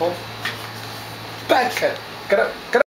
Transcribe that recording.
Hold. Bad cat. Get up. Get up.